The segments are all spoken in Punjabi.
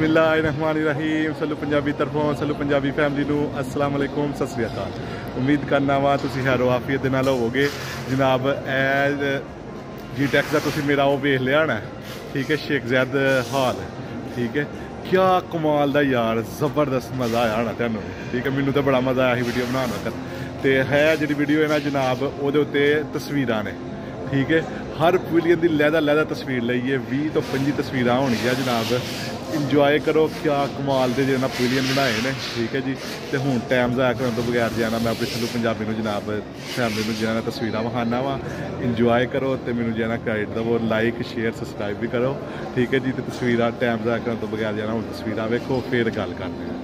ਬਿਸਮਿਲ੍ਲਾਹਿਰਰਹਿਮਾਨਿਰਰਹੀਮ ਸੱਲੂ ਪੰਜਾਬੀ ਤਰਫੋਂ, ਸੱਲੂ ਪੰਜਾਬੀ ਫੈਮਿਲੀ ਨੂੰ ਅਸਲਾਮ ਅਲੈਕੁਮ, ਸਤਿ ਸ੍ਰੀ ਅਕਾਲ। ਉਮੀਦ ਕਰਨਾ ਵਾ ਤੁਸੀਂ ਹੈਰੋ ਆਫੀਅਤ ਦੇ ਨਾਲ ਹੋਵੋਗੇ। ਜਨਾਬ ਐ ਜੀ ਟੈਕਸ ਦਾ ਤੁਸੀਂ ਮੇਰਾ ਉਹ ਵੇਖ ਲਿਆ ਨਾ। ਠੀਕ ਹੈ, ਸ਼ੇਖ ਜ਼ੈਦ ਹਾਲ। ਠੀਕ ਹੈ, ਕਿਆ ਕਮਾਲ ਦਾ ਯਾਰ, ਜ਼ਬਰਦਸਤ ਮਜ਼ਾ ਆਇਆ ਨਾ ਤੁਹਾਨੂੰ। ਠੀਕ ਹੈ, ਮੈਨੂੰ ਤਾਂ ਬੜਾ ਮਜ਼ਾ ਆਇਆ ਸੀ ਵੀਡੀਓ ਬਣਾਉਣ ਵਕਤ। ਤੇ ਹੈ ਜਿਹੜੀ ਵੀਡੀਓ ਹੈ ਨਾ ਜਨਾਬ, ਉਹਦੇ ਉੱਤੇ ਤਸਵੀਰਾਂ ਨੇ। ਠੀਕ ਹੈ, ਹਰ ਪਵਿਲੀਅਨ ਦੀ ਲਹਿਦਾ ਲਹਿਦਾ ਤਸਵੀਰ ਲਈਏ ਹੈ। 20 ਤੋਂ 25 ਤਸਵੀਰਾਂ ਹੋਣਗੀਆਂ ਜਨਾਬ। ਇੰਜੋਏ ਕਰੋ, ਕਿਆ ਕਮਾਲ ਦੇ ਜਿਹੜਾ ਪਵਿਲੀਅਨ ਬਣਾਏ ਨੇ, ਠੀਕ ਹੈ ਜੀ। ਤੇ ਹੁਣ ਟਾਈਮ ਜ਼ਾਇਆ ਕਰਨ ਤੋਂ ਬਗੈਰ ਜਾਣਾ, ਮੈਂ ਆਪਣੀ ਸਲੂ ਪੰਜਾਬੀ ਨੂੰ ਜਨਾਬ ਫੈਮਿਲੀ ਨੂੰ ਜਿਹੜਾ ਤਸਵੀਰਾਂ ਵਿਖਾਣਾ ਵਾ। ਇੰਜੋਏ ਕਰੋ ਤੇ ਮੈਨੂੰ ਜਿਹੜਾ ਕਰਾਈਡ ਦਵੋ ਲਾਈਕ ਸ਼ੇਅਰ ਸਬਸਕ੍ਰਾਈਬ ਵੀ ਕਰੋ, ਠੀਕ ਹੈ ਜੀ। ਤੇ ਤਸਵੀਰਾਂ ਟਾਈਮ ਜ਼ਾਇਆ ਕਰਨ ਤੋਂ ਬਗੈਰ ਜਾਣਾ, ਹੁਣ ਤਸਵੀਰਾਂ ਵੇਖੋ, ਫੇਰ ਗੱਲ ਕਰਦੇ ਹਾਂ।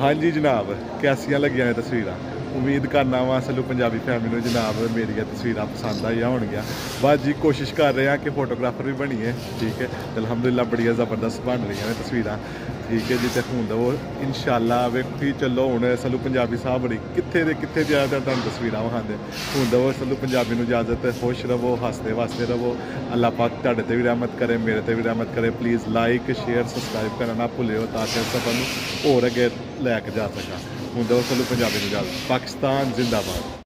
ਹਾਂਜੀ ਜਨਾਬ ਕੈਸੀਆਂ ਲੱਗੀਆਂ ਨੇ ਤਸਵੀਰਾਂ। ਉਮੀਦ ਕਰਨਾ ਵਾ ਸਲੂ ਪੰਜਾਬੀ ਫੈਮਿਲੀ ਨੂੰ ਜਨਾਬ ਮੇਰੀਆਂ ਤਸਵੀਰਾਂ ਪਸੰਦ ਆਈਆਂ ਹੋਣਗੀਆਂ। ਬਸ ਜੀ, ਕੋਸ਼ਿਸ਼ ਕਰ ਰਹੇ ਹਾਂ ਕਿ ਫੋਟੋਗ੍ਰਾਫਰ ਵੀ ਬਣੀਏ, ਠੀਕ ਹੈ? ਤੇ ਅਲਹਮਦੁਲਿਲਾ ਬੜੀਆਂ ਜ਼ਬਰਦਸਤ ਬਣ ਰਹੀਆਂ ਨੇ ਤਸਵੀਰਾਂ। ਠੀਕ ਹੈ ਜੀ, ਤੇ ਹੁਣ ਉਹ ਇਨਸ਼ਾਅੱਲਾ ਵੇਖੀ ਚੱਲੋ ਹੁਣ ਸਾਨੂੰ ਪੰਜਾਬੀ ਸਾਹਿਬ ਬੜੀ ਕਿੱਥੇ ਦੇ ਕਿੱਥੇ ਜ਼ਿਆਦਾ ਤੁਹਾਨੂੰ ਤਸਵੀਰਾਂ ਵਿਖਾਉਂਦੇ ਹੁਣ ਦਵੋ ਸਾਨੂੰ ਪੰਜਾਬੀ ਨੂੰ ਇਜਾਜ਼ਤ ਖੁਸ਼ ਰਹੋ, ਹੱਸਦੇ ਵਸਦੇ ਰਹੋ। ਅੱਲਾਹ ਪਾਕ ਤੁਹਾਡੇ ਤੇ ਵੀ ਰਹਿਮਤ ਕਰੇ, ਮੇਰੇ ਤੇ ਵੀ ਰਹਿਮਤ ਕਰੇ। ਪਲੀਜ਼ ਲਾਈਕ ਸ਼ੇਅਰ ਸਬਸਕ੍ਰਾਈਬ ਕਰਨਾ ਨਾ ਭੁੱਲਿਓ, ਤਾਂ ਕਿ ਸਫਰ ਨੂੰ ਹੋਰ ਅੱਗੇ ਲੈ ਕੇ ਜਾ ਸਕਾਂ। ਹੁਣ ਦਵੋ ਸਾਨੂੰ ਪੰਜਾਬੀ ਨੂੰ ਇਜਾਜ਼ਤ ਪਾਕਿਸਤਾਨ ਜ਼ਿੰਦਾਬਾਦ।